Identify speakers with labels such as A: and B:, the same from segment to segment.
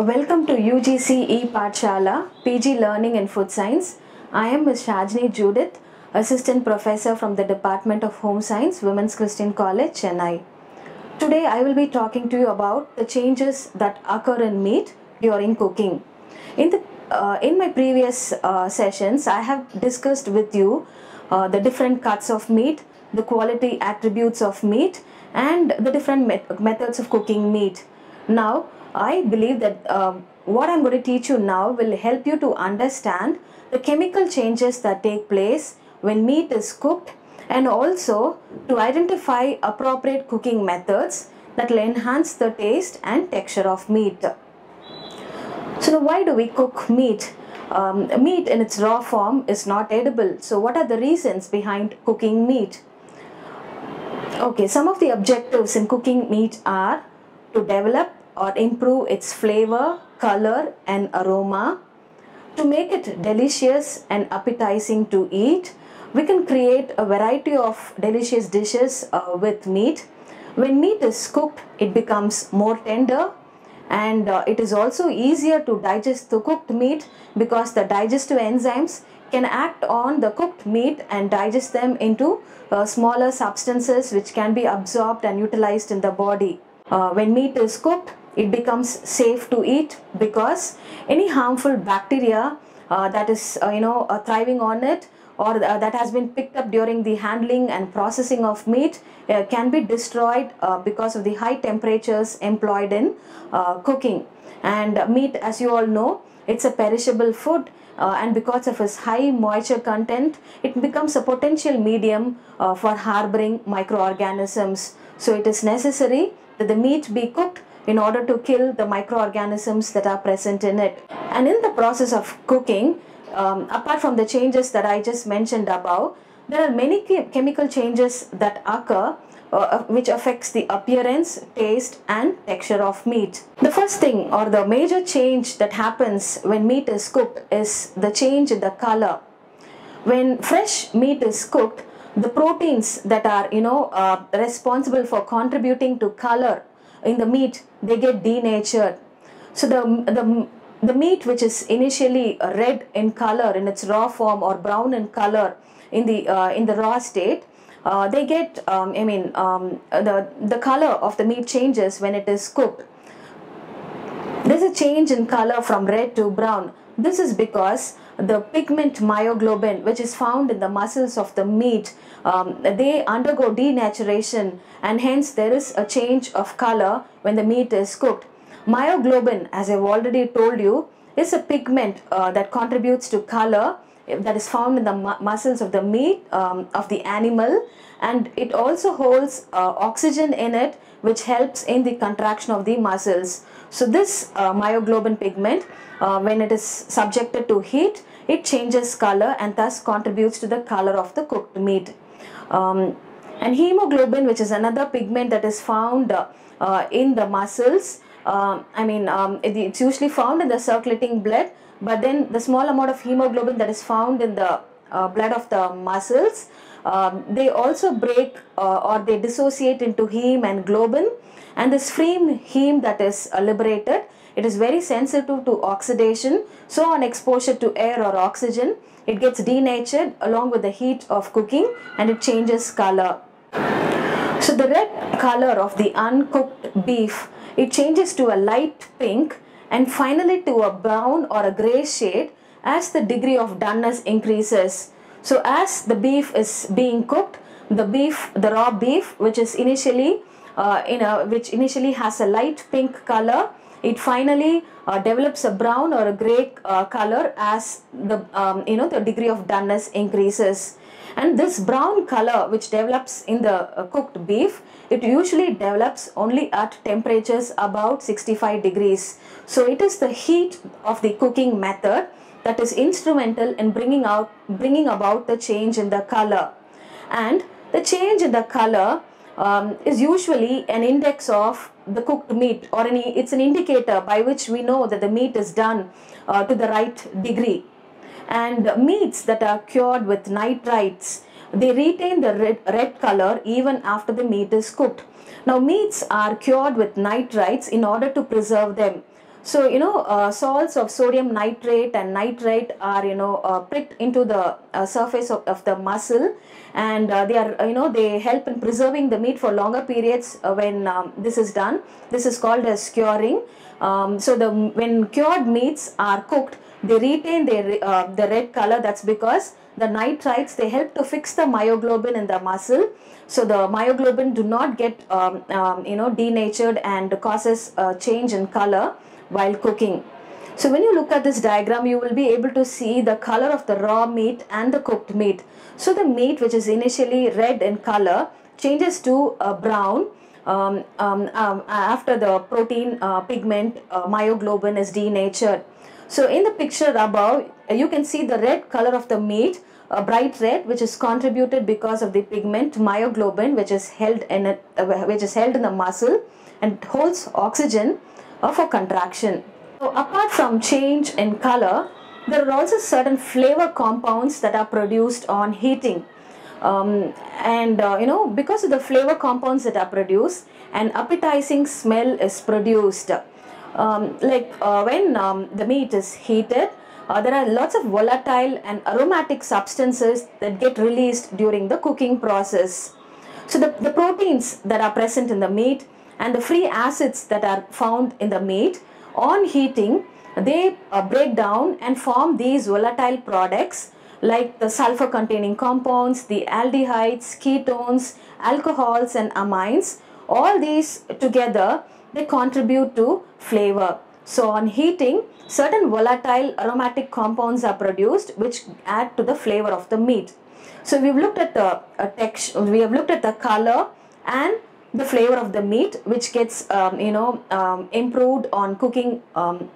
A: Uh, Welcome to UGC Pathshala, PG Learning in Food Science. I am Ms. Shajni Judith, Assistant Professor from the Department of Home Science, Women's Christian College, Chennai. Today I will be talking to you about the changes that occur in meat during cooking. In the uh, in my previous uh, sessions, I have discussed with you uh, the different cuts of meat, the quality attributes of meat, and the different met- methods of cooking meat. Now, I believe that um, what I'm going to teach you now will help you to understand the chemical changes that take place when meat is cooked and also to identify appropriate cooking methods that will enhance the taste and texture of meat. So, now why do we cook meat? Um, meat in its raw form is not edible. So, what are the reasons behind cooking meat? Okay, some of the objectives in cooking meat are to develop or improve its flavor, color, and aroma, to make it delicious and appetizing to eat. We can create a variety of delicious dishes uh, with meat. When meat is cooked, it becomes more tender and uh, it is also easier to digest the cooked meat because the digestive enzymes can act on the cooked meat and digest them into uh, smaller substances which can be absorbed and utilized in the body. Uh, when meat is cooked, it becomes safe to eat because any harmful bacteria uh, that is uh, you know uh, thriving on it or uh, that has been picked up during the handling and processing of meat uh, can be destroyed uh, because of the high temperatures employed in cooking. And meat as you all know it's a perishable food uh, and because of its high moisture content it becomes a potential medium uh, for harboring microorganisms. So it is necessary that the meat be cooked in order to kill the microorganisms that are present in it and in the process of cooking um, apart from the changes that i just mentioned above there are many che- chemical changes that occur uh, which affects the appearance, taste and texture of meat. The first thing or the major change that happens when meat is cooked is the change in the color. When fresh meat is cooked, the proteins that are you know uh, responsible for contributing to color in the meat they get denatured. So the the the meat which is initially red in color in its raw form or brown in color in the uh, in the raw state uh, they get um, i mean um, the the color of the meat changes when it is cooked there's a change in color from red to brown this is because the pigment myoglobin which is found in the muscles of the meat um, they undergo denaturation and hence there is a change of color when the meat is cooked. Myoglobin as i've already told you is a pigment uh, that contributes to color that is found in the mu- muscles of the meat um, of the animal. And it also holds uh, oxygen in it which helps in the contraction of the muscles. So this uh, myoglobin pigment uh, when it is subjected to heat it changes color and thus contributes to the color of the cooked meat. Um, and hemoglobin which is another pigment that is found uh, uh, in the muscles um, i mean um, it- it's usually found in the circulating blood but then the small amount of hemoglobin that is found in the uh, blood of the muscles um, they also break uh, or they dissociate into heme and globin. And this free heme that is uh, liberated it is very sensitive to oxidation so on exposure to air or oxygen it gets denatured along with the heat of cooking and it changes color. So the red color of the uncooked beef, it changes to a light pink and finally to a brown or a gray shade as the degree of doneness increases. So as the beef is being cooked, the beef, the raw beef, which is initially uh, in a, which initially has a light pink color, it finally uh, develops a brown or a gray uh, color as the um, you know the degree of doneness increases and this brown color which develops in the uh, cooked beef it usually develops only at temperatures about 65 degrees. So it is the heat of the cooking method that is instrumental in bringing out bringing about the change in the color. And the change in the color um, is usually an index of the cooked meat or any it's an indicator by which we know that the meat is done uh, to the right degree. And meats that are cured with nitrites they retain the red, red color even after the meat is cooked now meats are cured with nitrites in order to preserve them So, you know, uh, salts of sodium nitrate and nitrite are, you know, uh, pricked into the uh, surface of, of the muscle and uh, they are, you know, they help in preserving the meat for longer periods uh, when um, this is done. This is called as curing. Um, so, the when cured meats are cooked, they retain their, uh, the red color. That's because the nitrites, they help to fix the myoglobin in the muscle. So, the myoglobin do not get, um, um, you know, denatured and causes a change in color while cooking. So when you look at this diagram, you will be able to see the color of the raw meat and the cooked meat. So the meat which is initially red in color changes to uh, brown um, um, um, after the protein uh, pigment uh, myoglobin is denatured. So in the picture above, you can see the red color of the meat, a bright red, which is contributed because of the pigment myoglobin, which is held in uh, which is held in the muscle and holds oxygen for contraction. So apart from change in color, there are also certain flavor compounds that are produced on heating. Um, and uh, you know because of the flavor compounds that are produced an appetizing smell is produced um, like uh, when um, the meat is heated uh, there are lots of volatile and aromatic substances that get released during the cooking process so the, the proteins that are present in the meat and the free acids that are found in the meat on heating they uh, break down and form these volatile products like the sulfur containing compounds, the aldehydes, ketones, alcohols and amines. All these together they contribute to flavor. So on heating certain volatile aromatic compounds are produced which add to the flavor of the meat. So we've looked at the uh, texture, we have looked at the color and the flavor of the meat which gets um, you know um, improved on cooking um,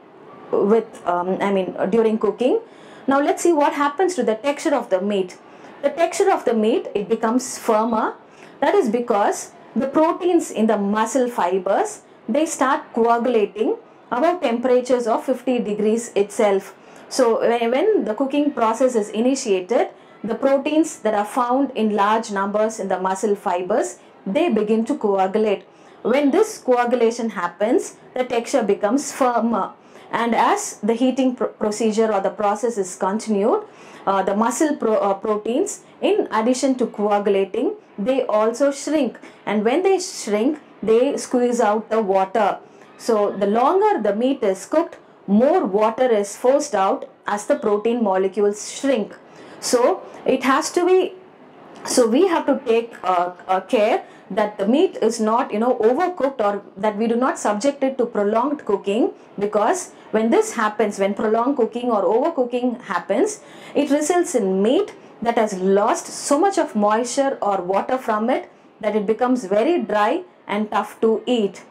A: with um, I mean during cooking. Now let's see what happens to the texture of the meat. The texture of the meat it becomes firmer. That is because the proteins in the muscle fibers they start coagulating above temperatures of 50 degrees itself. So when, when the cooking process is initiated, the proteins that are found in large numbers in the muscle fibers they begin to coagulate. When this coagulation happens, the texture becomes firmer and as the heating pr procedure or the process is continued, uh, the muscle pro uh, proteins in addition to coagulating, they also shrink and when they shrink, they squeeze out the water. So the longer the meat is cooked, more water is forced out as the protein molecules shrink. So it has to be, so we have to take uh, uh, care that the meat is not you know overcooked or that we do not subject it to prolonged cooking because when this happens when prolonged cooking or overcooking happens it results in meat that has lost so much of moisture or water from it that it becomes very dry and tough to eat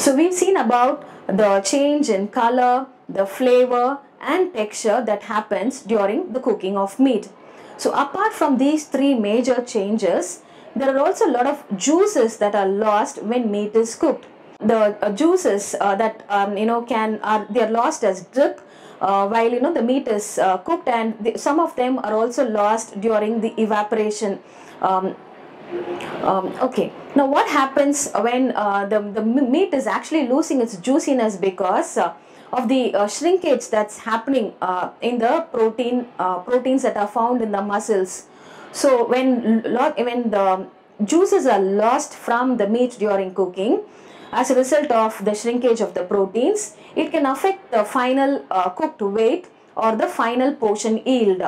A: so we've seen about the change in color the flavor and texture that happens during the cooking of meat so apart from these three major changes there are also a lot of juices that are lost when meat is cooked. The uh, juices uh, that um, you know can are they are lost as drip uh, while you know the meat is uh, cooked and the, some of them are also lost during the evaporation. Um, um, okay, now what happens when uh, the, the meat is actually losing its juiciness because uh, of the shrinkage that's happening in the protein proteins that are found in the muscles so when when the juices are lost from the meat during cooking, as a result of the shrinkage of the proteins, it can affect the final uh, cooked weight or the final portion yield.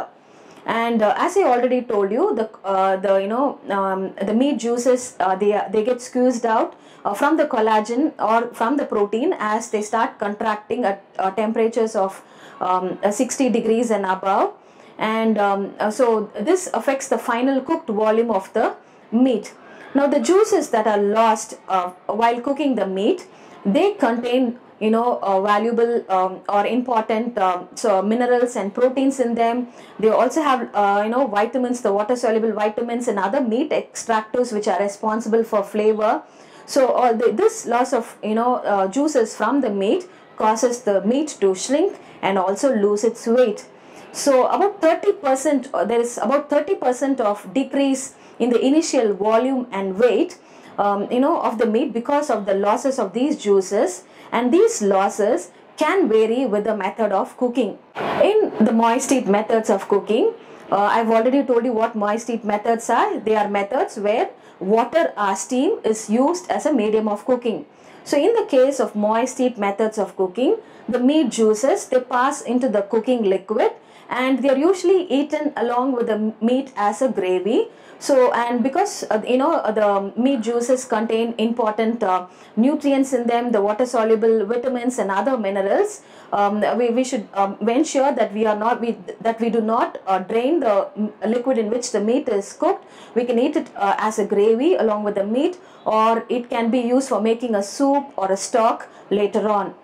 A: And uh, as I already told you, the uh, the you know um, the meat juices uh, they they get squeezed out uh, from the collagen or from the protein as they start contracting at uh, temperatures of um, 60 degrees and above and um, uh, so this affects the final cooked volume of the meat. Now the juices that are lost uh, while cooking the meat, they contain you know uh, valuable um, or important um, so minerals and proteins in them. They also have uh, you know vitamins the water soluble vitamins and other meat extractives which are responsible for flavor. So all the, this loss of you know uh, juices from the meat causes the meat to shrink and also lose its weight. So about 30%, uh, there is about 30% of decrease in the initial volume and weight um, you know of the meat because of the losses of these juices and these losses can vary with the method of cooking. In the moist heat methods of cooking uh, i've already told you what moist heat methods are. They are methods where water or steam is used as a medium of cooking. So in the case of moist heat methods of cooking the meat juices they pass into the cooking liquid and they are usually eaten along with the meat as a gravy so and because uh, you know uh, the meat juices contain important uh, nutrients in them the water soluble vitamins and other minerals um, we, we should um, ensure that we are not we that we do not uh, drain the liquid in which the meat is cooked. We can eat it uh, as a gravy along with the meat or it can be used for making a soup or a stock later on.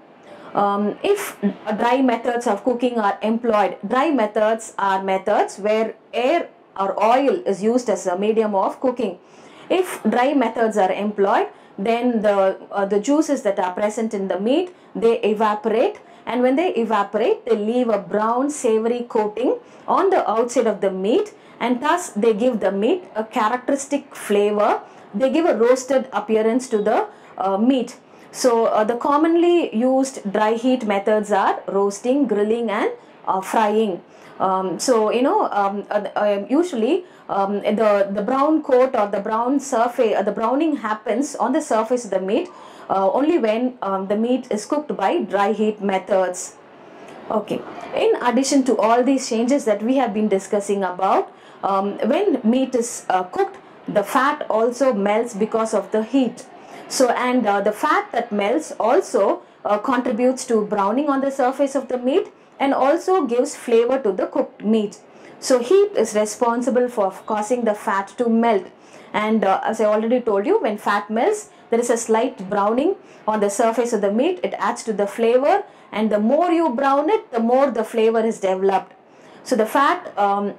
A: Um, if dry methods of cooking are employed, dry methods are methods where air or oil is used as a medium of cooking. If dry methods are employed, then the, uh, the juices that are present in the meat, they evaporate and when they evaporate, they leave a brown savory coating on the outside of the meat and thus they give the meat a characteristic flavor. They give a roasted appearance to the uh, meat. So uh, the commonly used dry heat methods are roasting, grilling and uh, frying. Um, so you know um, uh, uh usually um, the the brown coat or the brown surface uh, the browning happens on the surface of the meat uh, only when um, the meat is cooked by dry heat methods. Okay. In addition to all these changes that we have been discussing about, um, when meat is cooked, the fat also melts because of the heat. So and uh, the fat that melts also uh, contributes to browning on the surface of the meat and also gives flavor to the cooked meat. So heat is responsible for causing the fat to melt and uh, as I already told you when fat melts there is a slight browning on the surface of the meat it adds to the flavor and the more you brown it the more the flavor is developed. So the fat um,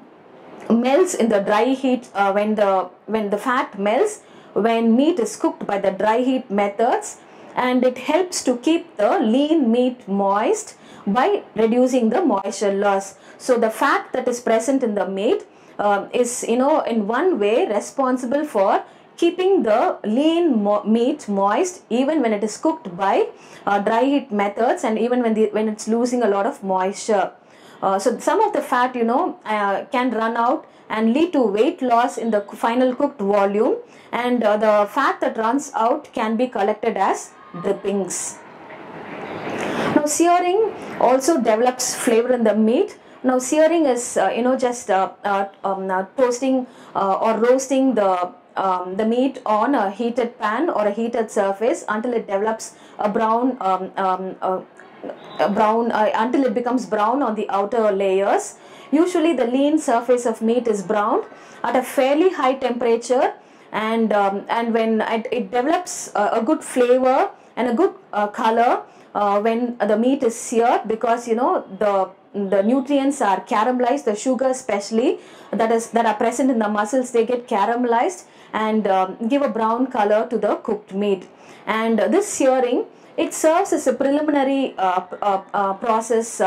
A: melts in the dry heat uh, when the when the fat melts when meat is cooked by the dry heat methods and it helps to keep the lean meat moist by reducing the moisture loss. So the fat that is present in the meat uh, is you know in one way responsible for keeping the lean mo meat moist even when it is cooked by uh, dry heat methods and even when the, when it's losing a lot of moisture. Uh, so some of the fat you know uh, can run out and lead to weight loss in the final cooked volume and uh, the fat that runs out can be collected as drippings. Now searing also develops flavor in the meat. Now searing is uh, you know just uh, uh um, uh, toasting uh, or roasting the um, the meat on a heated pan or a heated surface until it develops a brown um, um a brown until it becomes brown on the outer layers. Usually the lean surface of meat is browned at a fairly high temperature and um, and when it, it develops a, good flavor and a good uh, color uh, when the meat is seared because you know the the nutrients are caramelized the sugar especially that is that are present in the muscles they get caramelized and um, give a brown color to the cooked meat. And uh, this searing it serves as a preliminary uh, uh, uh, process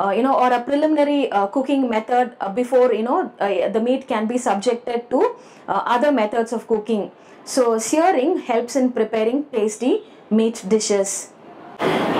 A: uh, you know or a preliminary uh, cooking method uh, before you know the meat can be subjected to other methods of cooking. So searing helps in preparing tasty meat dishes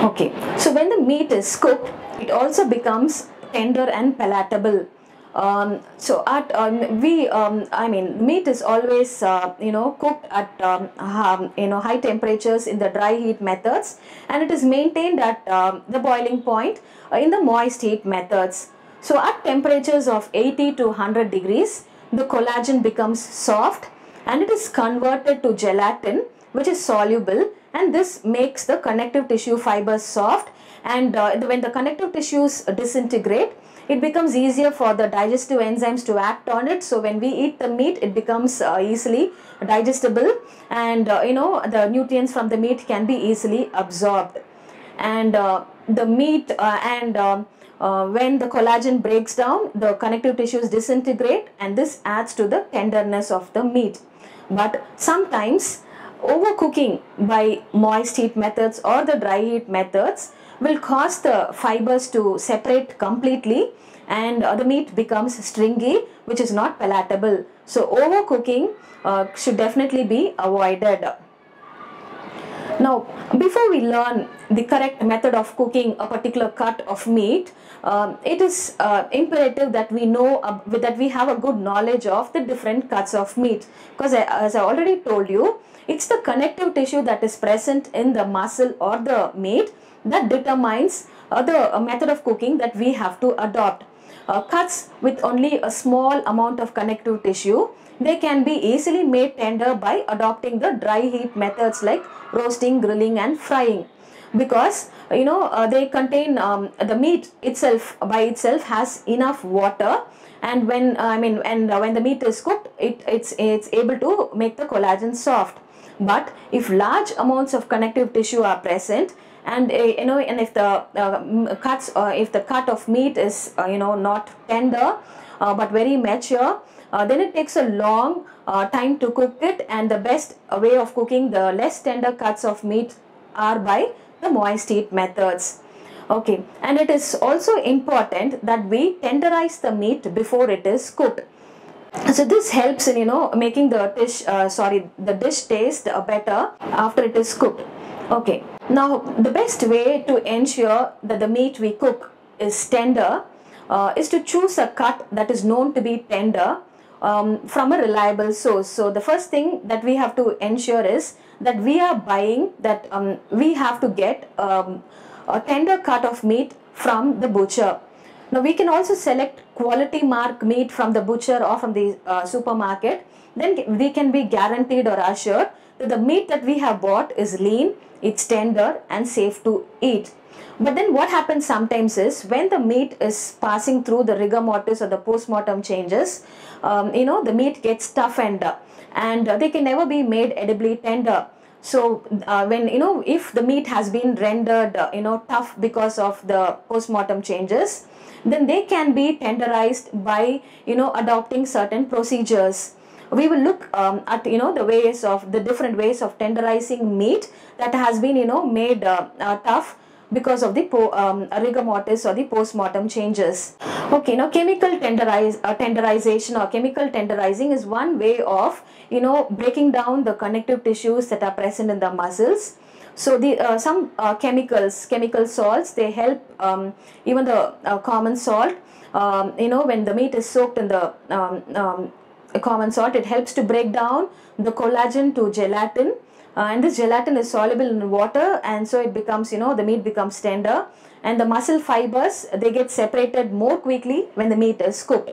A: okay so when the meat is cooked it also becomes tender and palatable um, so at um, we um, I mean meat is always uh, you know cooked at um, um, you know high temperatures in the dry heat methods and it is maintained at um, the boiling point uh, in the moist heat methods. So at temperatures of 80 to 100 degrees the collagen becomes soft and it is converted to gelatin which is soluble and this makes the connective tissue fibers soft. And uh, when the connective tissues disintegrate it becomes easier for the digestive enzymes to act on it. So when we eat the meat it becomes uh, easily digestible. And uh, you know the nutrients from the meat can be easily absorbed. And uh, the meat uh, and um, uh, when the collagen breaks down the connective tissues disintegrate. And this adds to the tenderness of the meat. But sometimes overcooking by moist heat methods or the dry heat methods will cause the fibers to separate completely and uh, the meat becomes stringy which is not palatable. So overcooking uh, should definitely be avoided. Now, before we learn the correct method of cooking a particular cut of meat, um, it is uh, imperative that we know uh, that we have a good knowledge of the different cuts of meat. Because as I already told you, it's the connective tissue that is present in the muscle or the meat that determines uh, the uh, method of cooking that we have to adopt. Uh, cuts with only a small amount of connective tissue they can be easily made tender by adopting the dry heat methods like roasting, grilling and frying because you know uh, they contain um, the meat itself by itself has enough water and when uh, I mean and uh, when the meat is cooked it it's it's able to make the collagen soft but if large amounts of connective tissue are present and uh, you know and if the uh, cuts uh, if the cut of meat is uh, you know not tender uh, but very mature uh, then it takes a long time to cook it. And the best way of cooking the less tender cuts of meat are by the moist heat methods. Okay. And it is also important that we tenderize the meat before it is cooked so this helps in you know making the dish uh, sorry the dish taste uh, better after it is cooked okay now the best way to ensure that the meat we cook is tender uh, is to choose a cut that is known to be tender um, from a reliable source. So the first thing that we have to ensure is that we are buying that um, we have to get um, a tender cut of meat from the butcher. Now we can also select quality mark meat from the butcher or from the uh, supermarket. Then we can be guaranteed or assured that the meat that we have bought is lean, it's tender and safe to eat. But then what happens sometimes is when the meat is passing through the rigor mortis or the post-mortem changes, um, you know, the meat gets toughened and uh, they can never be made edibly tender. So uh, when, you know, if the meat has been rendered, uh, you know, tough because of the post-mortem changes, then they can be tenderized by, you know, adopting certain procedures we will look um, at you know the ways of the different ways of tenderizing meat that has been you know made uh, uh, tough because of the um, rigor mortis or the post-mortem changes. Okay, now chemical tenderize, uh, tenderization or chemical tenderizing is one way of, you know, breaking down the connective tissues that are present in the muscles. So the uh, some uh, chemicals, chemical salts, they help um, even the uh, common salt. Um, you know, when the meat is soaked in the um, um, common salt, it helps to break down the collagen to gelatin. Uh, and this gelatin is soluble in water and so it becomes you know the meat becomes tender. And the muscle fibers they get separated more quickly when the meat is cooked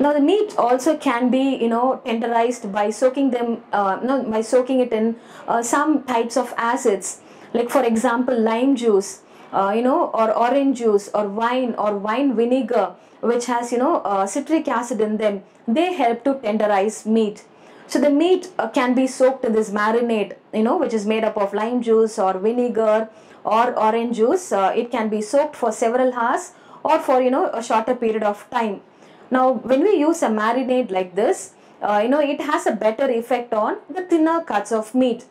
A: now the meat also can be you know tenderized by soaking them uh, no by soaking it in uh, some types of acids like for example lime juice uh, you know or orange juice or wine or wine vinegar which has you know uh, citric acid in them they help to tenderize meat so the meat uh, can be soaked in this marinade, you know, which is made up of lime juice or vinegar or orange juice. Uh, it can be soaked for several hours or for, you know, a shorter period of time. Now, when we use a marinade like this, uh, you know, it has a better effect on the thinner cuts of meat.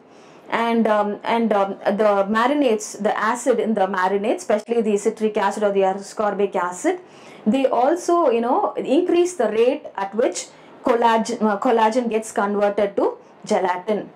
A: And um, and um, the marinades, the acid in the marinade, especially the citric acid or the ascorbic acid, they also, you know, increase the rate at which collagen, uh, collagen gets converted to gelatin.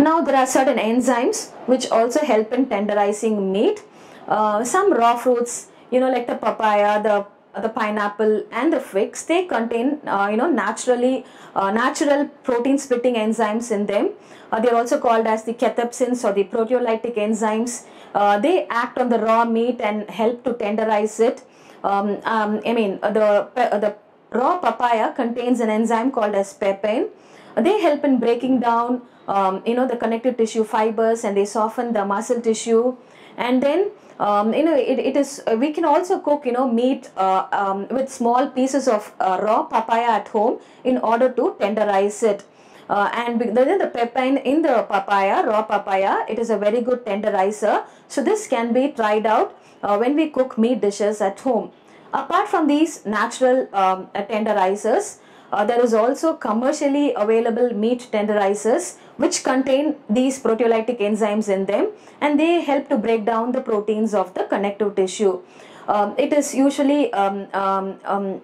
A: Now there are certain enzymes which also help in tenderizing meat. Uh, some raw fruits, you know, like the papaya, the the pineapple and the figs, they contain, uh, you know, naturally uh, natural protein splitting enzymes in them. Uh, they are also called as the cathepsins or the proteolytic enzymes. Uh, they act on the raw meat and help to tenderize it. Um, um, I mean, the the raw papaya contains an enzyme called as papain. They help in breaking down, um, you know, the connective tissue fibers and they soften the muscle tissue. And then, um, you know, it, it is, uh, we can also cook, you know, meat uh, um, with small pieces of uh, raw papaya at home in order to tenderize it. Uh, and then the papain in the papaya, raw papaya, it is a very good tenderizer. So this can be tried out uh, when we cook meat dishes at home. Apart from these natural um, tenderizers, uh, there is also commercially available meat tenderizers which contain these proteolytic enzymes in them and they help to break down the proteins of the connective tissue. Um, it is usually um, um, um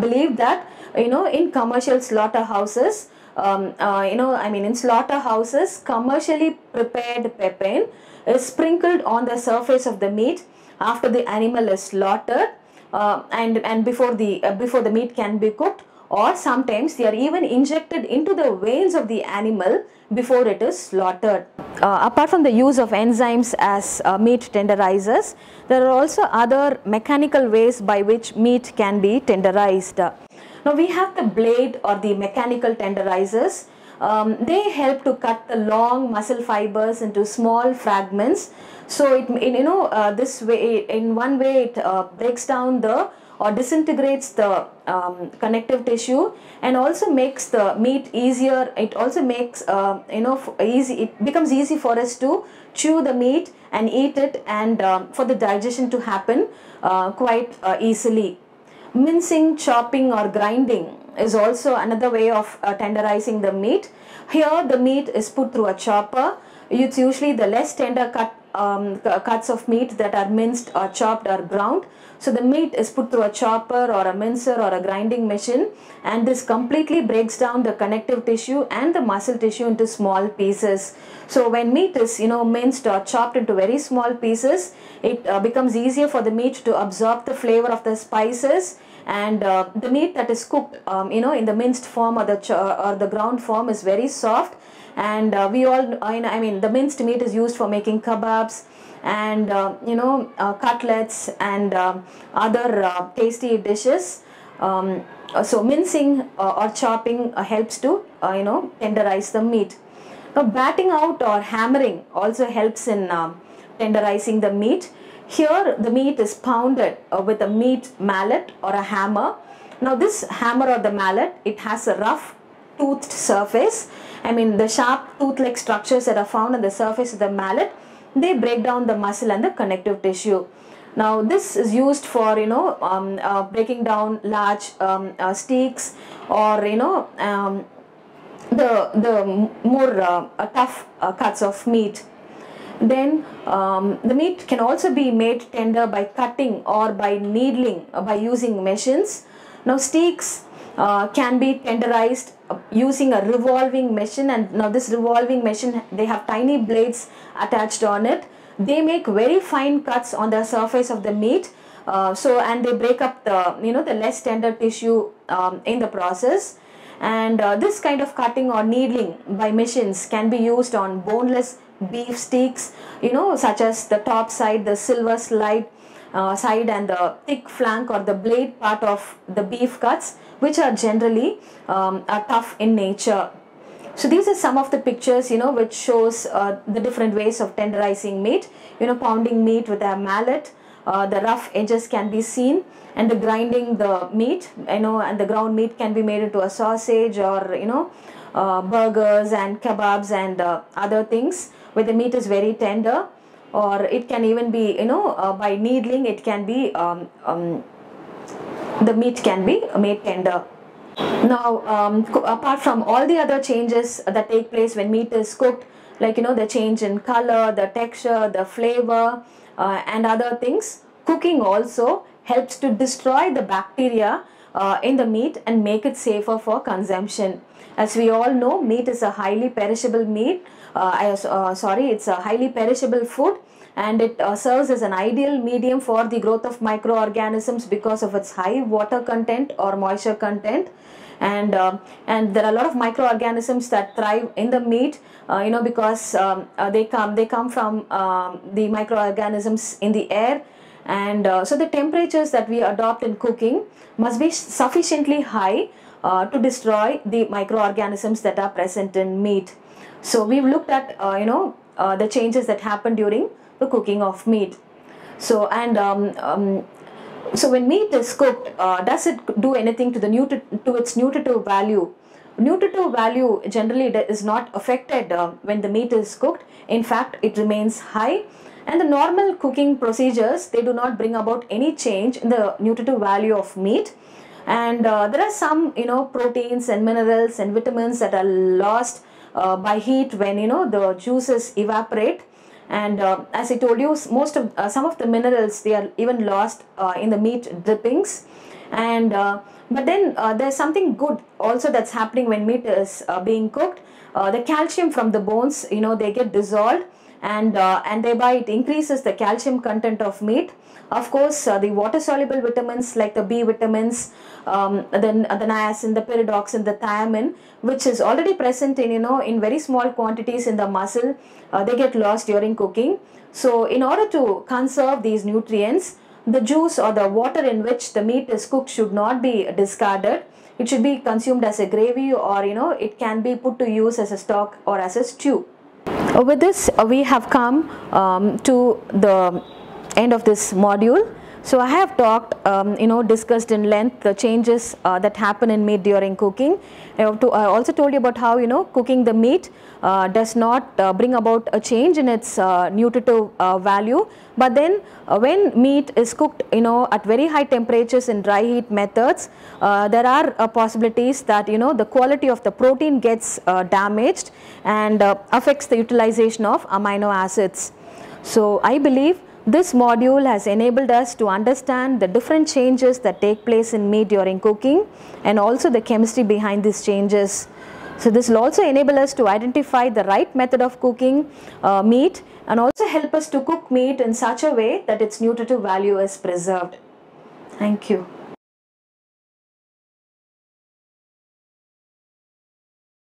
A: believe that you know in commercial slaughterhouses um, uh, you know i mean in slaughterhouses commercially prepared papain is sprinkled on the surface of the meat after the animal is slaughtered uh, and and before the uh, before the meat can be cooked or sometimes they are even injected into the veins of the animal before it is slaughtered. Uh, apart from the use of enzymes as uh, meat tenderizers, there are also other mechanical ways by which meat can be tenderized. Now we have the blade or the mechanical tenderizers. Um, they help to cut the long muscle fibers into small fragments. So it, you know uh, this way in one way it uh, breaks down the or disintegrates the um, connective tissue and also makes the meat easier. It also makes uh, you know easy it becomes easy for us to chew the meat and eat it and um, for the digestion to happen uh, quite uh, easily. Mincing chopping or grinding is also another way of uh, tenderizing the meat. Here the meat is put through a chopper. It's usually the less tender cut um, cuts of meat that are minced or chopped or ground so the meat is put through a chopper or a mincer or a grinding machine and this completely breaks down the connective tissue and the muscle tissue into small pieces. So when meat is you know minced or chopped into very small pieces, it uh, becomes easier for the meat to absorb the flavor of the spices and uh, the meat that is cooked um, you know in the minced form or the or the ground form is very soft. And uh, we all I mean the minced meat is used for making kebabs and uh, you know uh, cutlets and uh, other uh, tasty dishes. Um, so mincing uh, or chopping uh, helps to you know tenderize the meat. Now batting out or hammering also helps in um, tenderizing the meat here the meat is pounded with a meat mallet or a hammer now this hammer or the mallet it has a rough toothed surface I mean the sharp tooth-like structures that are found on the surface of the mallet they break down the muscle and the connective tissue. Now this is used for you know um, uh, breaking down large um, uh, steaks or you know um, the the more uh, tough uh, cuts of meat. Then um, the meat can also be made tender by cutting or by needling uh, by using machines. Now steaks uh, can be tenderized using a revolving machine and now this revolving machine they have tiny blades attached on it they make very fine cuts on the surface of the meat uh, so and they break up the you know the less tender tissue um, in the process and uh, this kind of cutting or needling by machines can be used on boneless beef steaks you know such as the top side the silver slide uh, side and the thick flank or the blade part of the beef cuts which are generally um, are tough in nature. So these are some of the pictures, you know, which shows uh, the different ways of tenderizing meat. You know, pounding meat with a mallet, uh, the rough edges can be seen and the grinding the meat, you know, and the ground meat can be made into a sausage or, you know, uh, burgers and kebabs and uh, other things where the meat is very tender or it can even be, you know, uh, by needling it can be um, um, the meat can be made tender. Now, um, apart from all the other changes that take place when meat is cooked, like you know the change in color, the texture, the flavor, uh, and other things, cooking also helps to destroy the bacteria uh, in the meat and make it safer for consumption. As we all know, meat is a highly perishable meat. Uh, uh, sorry, it's a highly perishable food and it uh, serves as an ideal medium for the growth of microorganisms because of its high water content or moisture content and uh, and there are a lot of microorganisms that thrive in the meat uh, you know because um, uh, they come they come from um, the microorganisms in the air and uh, so the temperatures that we adopt in cooking must be sufficiently high uh, to destroy the microorganisms that are present in meat so we've looked at you know the changes that happen during the cooking of meat. So and um, um, so when meat is cooked, uh, does it do anything to the nutri- to its nutritive value? Nutritive value generally is not affected uh, when the meat is cooked. In fact, it remains high. And the normal cooking procedures they do not bring about any change in the nutritive value of meat. And uh, there are some you know proteins and minerals and vitamins that are lost uh, by heat when you know the juices evaporate. And uh, as I told you most of uh, some of the minerals they are even lost uh, in the meat drippings. And uh, but then there's something good also that's happening when meat is being cooked. The calcium from the bones you know they get dissolved and uh, and thereby it increases the calcium content of meat. Of course uh, the water soluble vitamins like the b vitamins um, then the niacin the pyridoxine the thiamine which is already present in you know in very small quantities in the muscle uh, they get lost during cooking. So in order to conserve these nutrients the juice or the water in which the meat is cooked should not be discarded. It should be consumed as a gravy or you know it can be put to use as a stock or as a stew with this uh, we have come um, to the end of this module so I have talked, um, you know, discussed in length the changes uh, that happen in meat during cooking. I, to, I, also told you about how, you know, cooking the meat uh, does not uh, bring about a change in its uh, nutritive uh, value. But then uh, when meat is cooked, you know, at very high temperatures in dry heat methods, there are possibilities that, you know, the quality of the protein gets damaged and affects the utilization of amino acids. So I believe this module has enabled us to understand the different changes that take place in meat during cooking and also the chemistry behind these changes. So this will also enable us to identify the right method of cooking uh, meat and also help us to cook meat in such a way that its nutritive value is preserved. Thank you.